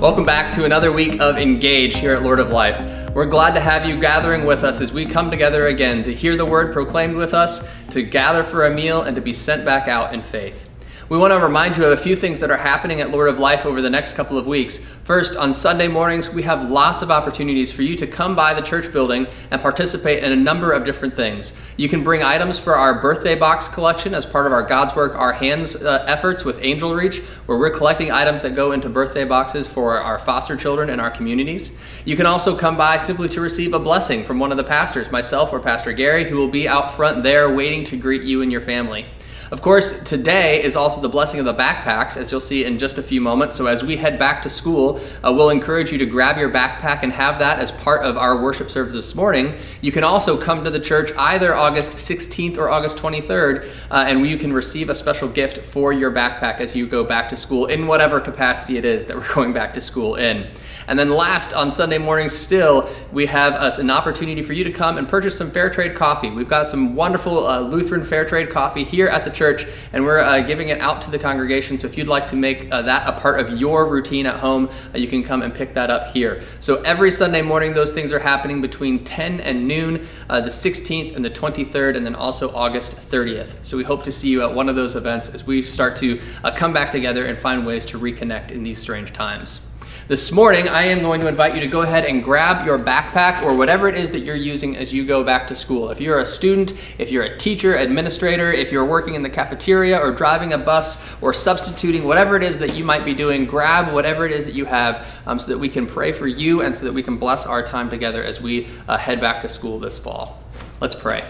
Welcome back to another week of Engage here at Lord of Life. We're glad to have you gathering with us as we come together again to hear the word proclaimed with us, to gather for a meal, and to be sent back out in faith. We want to remind you of a few things that are happening at Lord of Life over the next couple of weeks. First, on Sunday mornings, we have lots of opportunities for you to come by the church building and participate in a number of different things. You can bring items for our birthday box collection as part of our God's Work, Our Hands uh, efforts with Angel Reach, where we're collecting items that go into birthday boxes for our foster children in our communities. You can also come by simply to receive a blessing from one of the pastors, myself or Pastor Gary, who will be out front there waiting to greet you and your family. Of course, today is also the blessing of the backpacks, as you'll see in just a few moments. So, as we head back to school, uh, we'll encourage you to grab your backpack and have that as part of our worship service this morning. You can also come to the church either August 16th or August 23rd, uh, and you can receive a special gift for your backpack as you go back to school in whatever capacity it is that we're going back to school in. And then last, on Sunday mornings still, we have an opportunity for you to come and purchase some fair trade coffee. We've got some wonderful uh, Lutheran fair trade coffee here at the church, and we're uh, giving it out to the congregation. So if you'd like to make uh, that a part of your routine at home, uh, you can come and pick that up here. So every Sunday morning, those things are happening between 10 and noon, uh, the 16th and the 23rd, and then also August 30th. So we hope to see you at one of those events as we start to come back together and find ways to reconnect in these strange times. This morning, I am going to invite you to go ahead and grab your backpack or whatever it is that you're using as you go back to school. If you're a student, if you're a teacher, administrator, if you're working in the cafeteria or driving a bus or substituting, whatever it is that you might be doing, grab whatever it is that you have um, so that we can pray for you and so that we can bless our time together as we uh, head back to school this fall. Let's pray.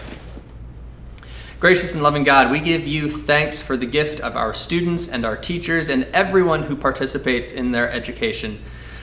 Gracious and loving God, we give you thanks for the gift of our students and our teachers and everyone who participates in their education.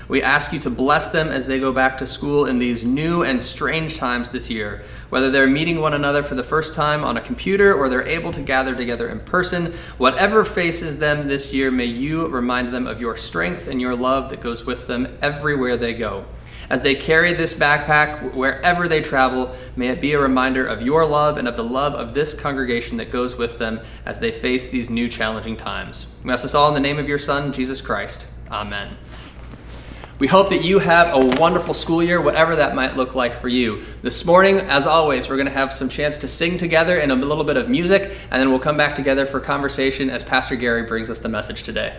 We ask you to bless them as they go back to school in these new and strange times this year. Whether they're meeting one another for the first time on a computer or they're able to gather together in person, whatever faces them this year, may you remind them of your strength and your love that goes with them everywhere they go. As they carry this backpack wherever they travel, may it be a reminder of your love and of the love of this congregation that goes with them as they face these new challenging times. We ask this all in the name of your Son, Jesus Christ. Amen. We hope that you have a wonderful school year, whatever that might look like for you. This morning, as always, we're going to have some chance to sing together and a little bit of music, and then we'll come back together for conversation as Pastor Gary brings us the message today.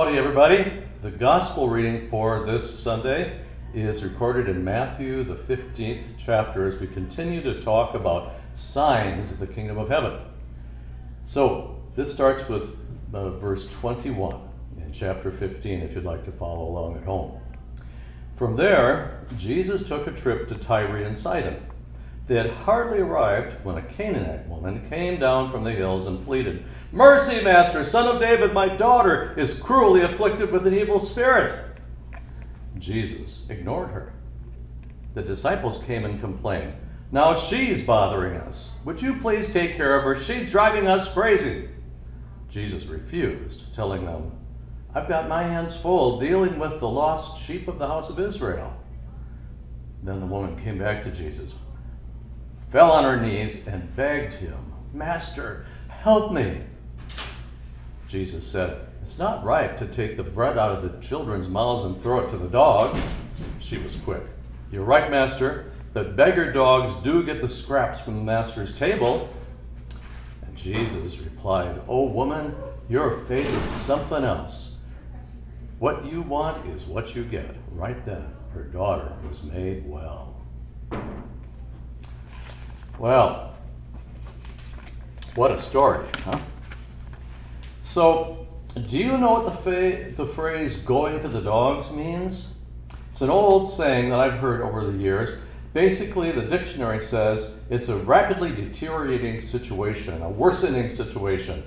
Howdy, everybody. The gospel reading for this Sunday is recorded in Matthew, the 15th chapter, as we continue to talk about signs of the kingdom of heaven. So, this starts with uh, verse 21 in chapter 15, if you'd like to follow along at home. From there, Jesus took a trip to Tyre and Sidon. They had hardly arrived when a Canaanite woman came down from the hills and pleaded, Mercy, Master, son of David, my daughter is cruelly afflicted with an evil spirit. Jesus ignored her. The disciples came and complained, Now she's bothering us. Would you please take care of her? She's driving us crazy. Jesus refused, telling them, I've got my hands full dealing with the lost sheep of the house of Israel. Then the woman came back to Jesus, fell on her knees, and begged him, Master, help me. Jesus said, It's not right to take the bread out of the children's mouths and throw it to the dogs. She was quick. You're right, Master, but beggar dogs do get the scraps from the Master's table. And Jesus replied, Oh, woman, your faith is something else. What you want is what you get. Right then, her daughter was made well. Well, what a story, huh? So, do you know what the, the phrase going to the dogs means? It's an old saying that I've heard over the years. Basically, the dictionary says it's a rapidly deteriorating situation, a worsening situation,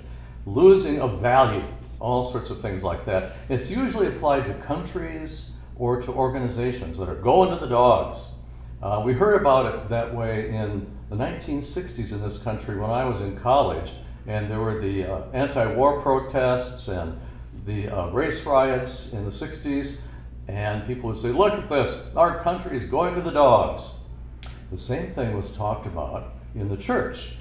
losing of value, all sorts of things like that. It's usually applied to countries or to organizations that are going to the dogs. Uh, we heard about it that way in the 1960s in this country when I was in college and there were the uh, anti-war protests and the uh, race riots in the 60s, and people would say, look at this, our country is going to the dogs. The same thing was talked about in the church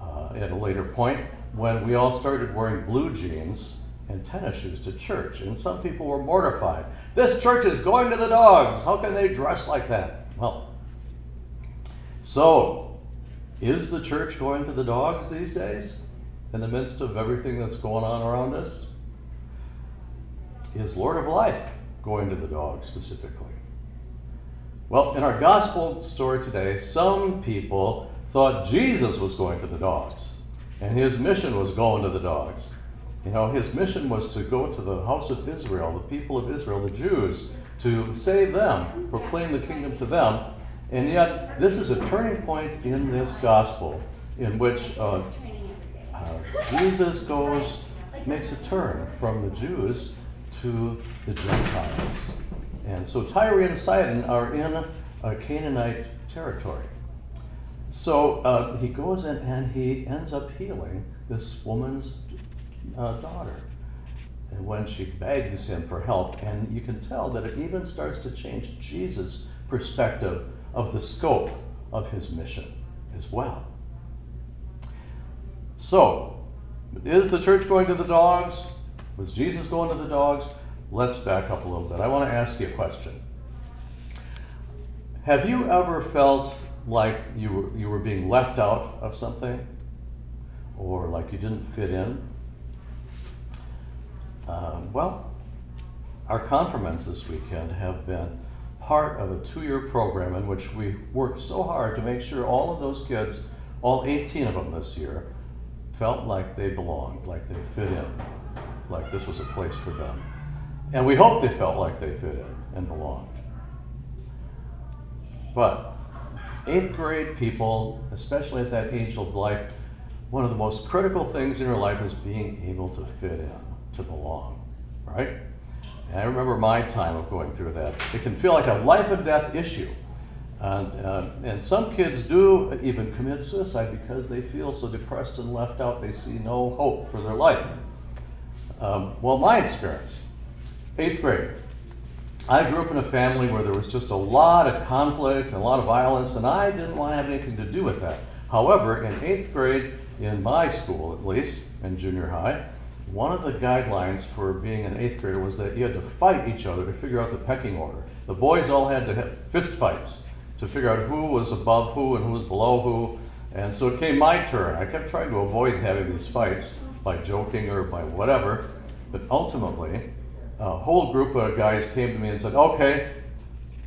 uh, at a later point when we all started wearing blue jeans and tennis shoes to church, and some people were mortified. This church is going to the dogs. How can they dress like that? Well, so is the church going to the dogs these days? in the midst of everything that's going on around us? Is Lord of Life going to the dogs specifically? Well, in our gospel story today, some people thought Jesus was going to the dogs, and his mission was going to the dogs. You know, his mission was to go to the house of Israel, the people of Israel, the Jews, to save them, proclaim the kingdom to them. And yet, this is a turning point in this gospel in which uh, uh, Jesus goes, makes a turn from the Jews to the Gentiles. And so Tyre and Sidon are in a Canaanite territory. So uh, he goes in and he ends up healing this woman's uh, daughter. And when she begs him for help, and you can tell that it even starts to change Jesus' perspective of the scope of his mission as well. So, is the church going to the dogs? Was Jesus going to the dogs? Let's back up a little bit. I want to ask you a question. Have you ever felt like you were, you were being left out of something? Or like you didn't fit in? Um, well, our confirmands this weekend have been part of a two year program in which we worked so hard to make sure all of those kids, all 18 of them this year, felt like they belonged, like they fit in, like this was a place for them. And we hope they felt like they fit in and belonged. But eighth grade people, especially at that age of life, one of the most critical things in your life is being able to fit in, to belong, right? And I remember my time of going through that. It can feel like a life and death issue. And, uh, and some kids do even commit suicide because they feel so depressed and left out, they see no hope for their life. Um, well, my experience, eighth grade, I grew up in a family where there was just a lot of conflict and a lot of violence, and I didn't want to have anything to do with that. However, in eighth grade, in my school at least, in junior high, one of the guidelines for being an eighth grader was that you had to fight each other to figure out the pecking order. The boys all had to have fist fights to figure out who was above who and who was below who. And so it came my turn. I kept trying to avoid having these fights by joking or by whatever. But ultimately, a whole group of guys came to me and said, okay,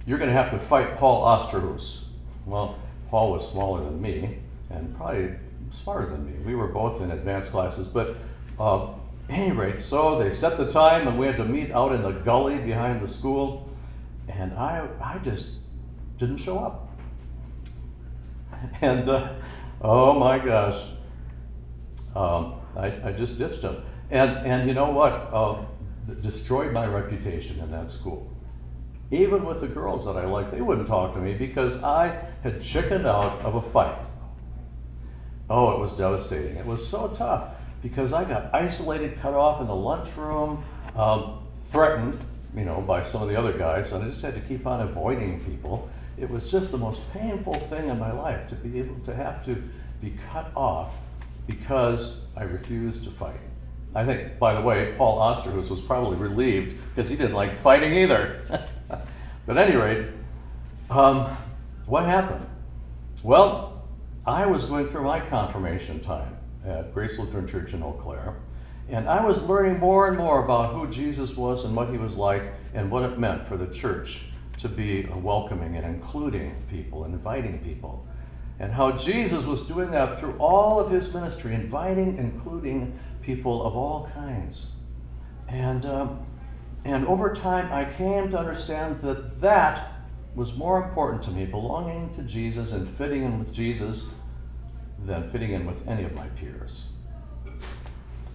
you're going to have to fight Paul Osterhus. Well, Paul was smaller than me and probably smarter than me. We were both in advanced classes, but uh, any rate, so they set the time and we had to meet out in the gully behind the school, and I, I just didn't show up. And uh, oh my gosh, um, I, I just ditched him. And, and you know what? Uh, destroyed my reputation in that school. Even with the girls that I liked, they wouldn't talk to me because I had chickened out of a fight. Oh, it was devastating. It was so tough because I got isolated, cut off in the lunchroom, um, threatened, you know, by some of the other guys, and I just had to keep on avoiding people. It was just the most painful thing in my life to be able to have to be cut off because I refused to fight. I think, by the way, Paul Osterhus was probably relieved because he didn't like fighting either. but at any rate, um, what happened? Well, I was going through my confirmation time at Grace Lutheran Church in Eau Claire, and I was learning more and more about who Jesus was and what he was like and what it meant for the church to be welcoming and including people, and inviting people and how Jesus was doing that through all of his ministry, inviting, including people of all kinds. And, um, and over time, I came to understand that that was more important to me, belonging to Jesus and fitting in with Jesus, than fitting in with any of my peers.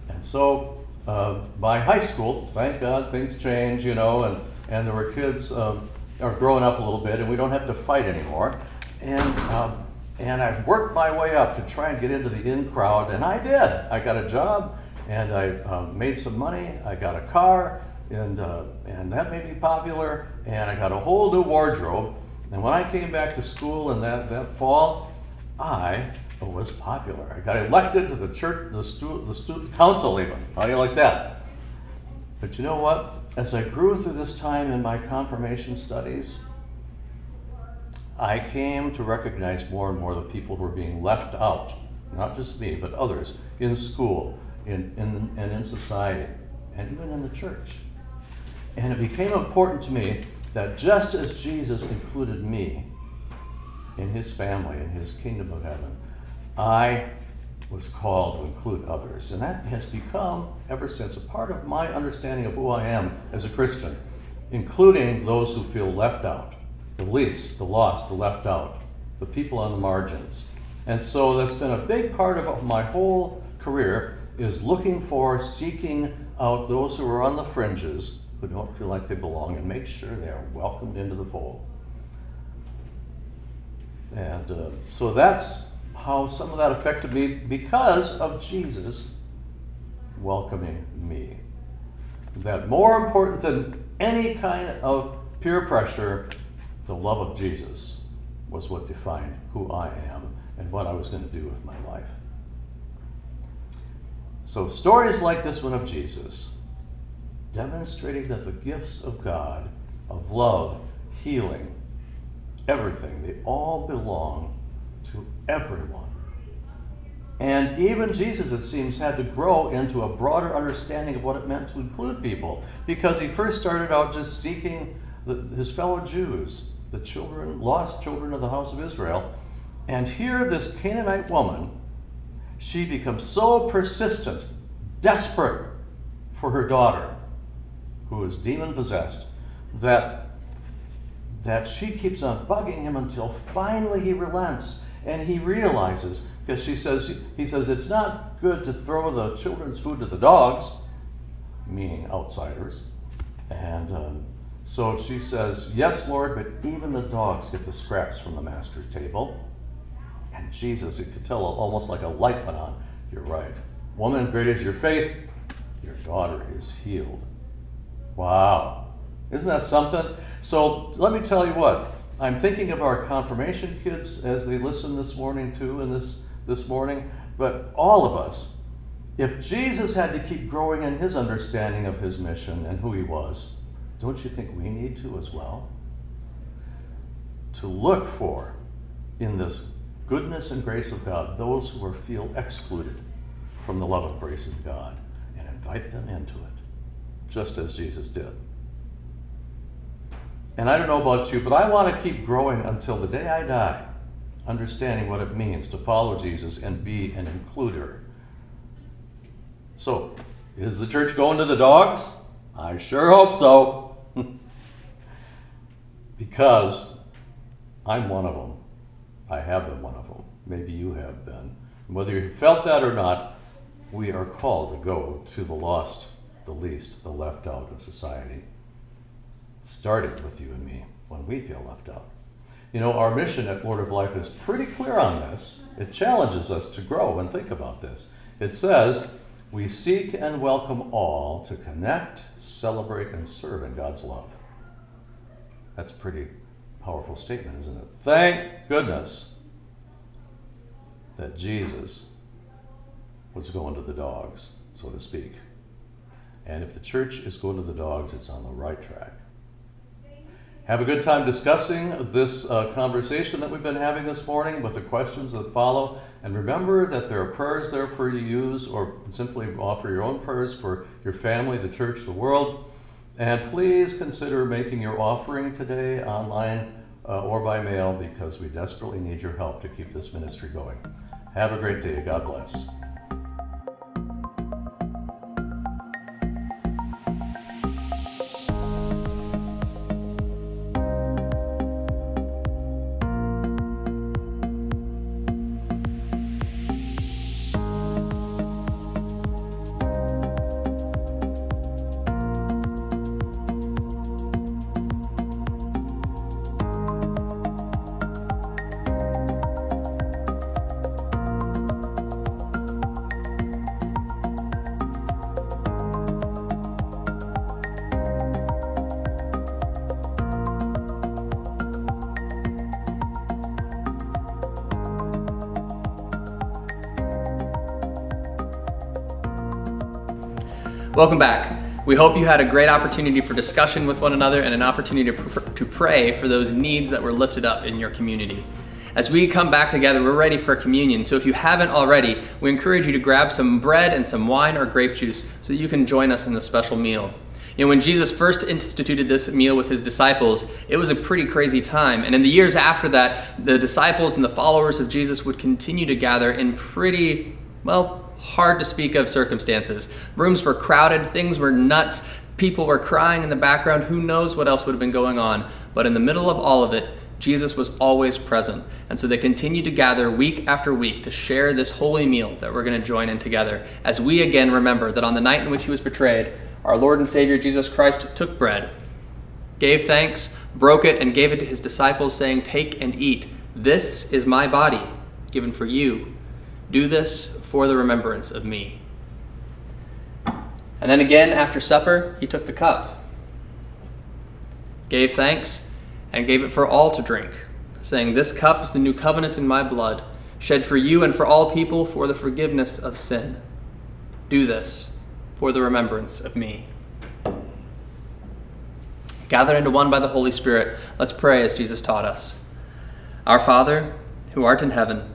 And so, uh, by high school, thank God things change, you know, and, and there were kids um, are growing up a little bit, and we don't have to fight anymore. And um, and I worked my way up to try and get into the in crowd, and I did. I got a job, and I um, made some money. I got a car, and uh, and that made me popular. And I got a whole new wardrobe. And when I came back to school in that, that fall, I Oh, was popular. I got elected to the church, the, stu- the student council even. How do you like that? But you know what? As I grew through this time in my confirmation studies, I came to recognize more and more the people who were being left out, not just me, but others, in school, in, in, and in society, and even in the church. And it became important to me that just as Jesus included me in his family, in his kingdom of heaven, I was called to include others. And that has become, ever since, a part of my understanding of who I am as a Christian, including those who feel left out the least, the lost, the left out, the people on the margins. And so that's been a big part of my whole career is looking for, seeking out those who are on the fringes, who don't feel like they belong, and make sure they are welcomed into the fold. And uh, so that's how some of that affected me because of Jesus welcoming me. That more important than any kind of peer pressure the love of Jesus was what defined who I am and what I was going to do with my life. So, stories like this one of Jesus, demonstrating that the gifts of God, of love, healing, everything, they all belong to everyone. And even Jesus, it seems, had to grow into a broader understanding of what it meant to include people because he first started out just seeking the, his fellow Jews the children, lost children of the house of Israel. And here, this Canaanite woman, she becomes so persistent, desperate for her daughter, who is demon possessed, that, that she keeps on bugging him until finally he relents and he realizes, because she says, he says, it's not good to throw the children's food to the dogs, meaning outsiders. And um, so she says, Yes, Lord, but even the dogs get the scraps from the master's table. And Jesus, you could tell almost like a light went on. You're right. Woman, great is your faith. Your daughter is healed. Wow. Isn't that something? So let me tell you what. I'm thinking of our confirmation kids as they listen this morning too, and this this morning. But all of us, if Jesus had to keep growing in his understanding of his mission and who he was, don't you think we need to as well? To look for in this goodness and grace of God those who are, feel excluded from the love of grace of God and invite them into it. just as Jesus did. And I don't know about you, but I want to keep growing until the day I die, understanding what it means to follow Jesus and be an includer. So, is the church going to the dogs? I sure hope so. because I'm one of them. I have been one of them. Maybe you have been. Whether you felt that or not, we are called to go to the lost, the least, the left out of society. Started with you and me when we feel left out. You know, our mission at Lord of Life is pretty clear on this. It challenges us to grow and think about this. It says, we seek and welcome all to connect, celebrate, and serve in God's love. That's a pretty powerful statement, isn't it? Thank goodness that Jesus was going to the dogs, so to speak. And if the church is going to the dogs, it's on the right track. Have a good time discussing this uh, conversation that we've been having this morning with the questions that follow. And remember that there are prayers there for you to use, or simply offer your own prayers for your family, the church, the world. And please consider making your offering today online uh, or by mail because we desperately need your help to keep this ministry going. Have a great day. God bless. Welcome back. We hope you had a great opportunity for discussion with one another and an opportunity to, to pray for those needs that were lifted up in your community. As we come back together, we're ready for communion. So if you haven't already, we encourage you to grab some bread and some wine or grape juice so that you can join us in this special meal. You know, when Jesus first instituted this meal with his disciples, it was a pretty crazy time. And in the years after that, the disciples and the followers of Jesus would continue to gather in pretty, well, hard to speak of circumstances. Rooms were crowded, things were nuts, people were crying in the background. Who knows what else would have been going on? But in the middle of all of it, Jesus was always present. And so they continued to gather week after week to share this holy meal that we're going to join in together as we again remember that on the night in which he was betrayed, our Lord and Savior Jesus Christ took bread, gave thanks, broke it, and gave it to his disciples, saying, Take and eat. This is my body given for you. Do this for the remembrance of me. And then again, after supper, he took the cup, gave thanks, and gave it for all to drink, saying, This cup is the new covenant in my blood, shed for you and for all people for the forgiveness of sin. Do this for the remembrance of me. Gathered into one by the Holy Spirit, let's pray as Jesus taught us. Our Father, who art in heaven,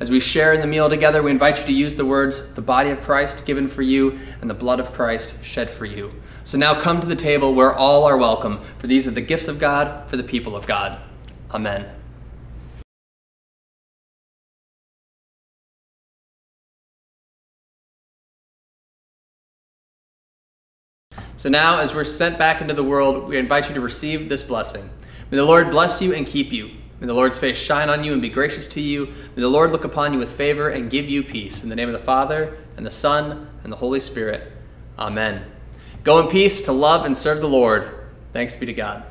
As we share in the meal together, we invite you to use the words, the body of Christ given for you, and the blood of Christ shed for you. So now come to the table where all are welcome, for these are the gifts of God for the people of God. Amen. So now, as we're sent back into the world, we invite you to receive this blessing. May the Lord bless you and keep you. May the Lord's face shine on you and be gracious to you. May the Lord look upon you with favor and give you peace. In the name of the Father, and the Son, and the Holy Spirit. Amen. Go in peace to love and serve the Lord. Thanks be to God.